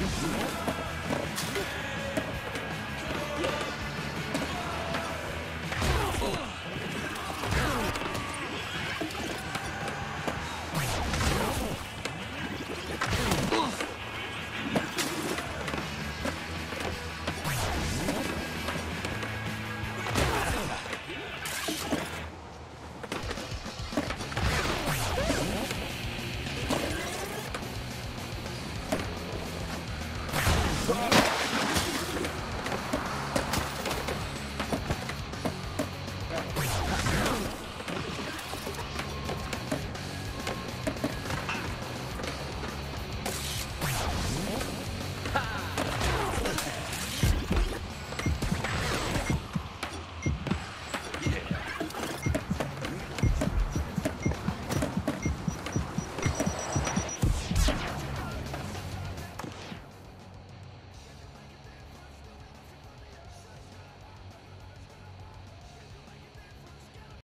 イエーイ!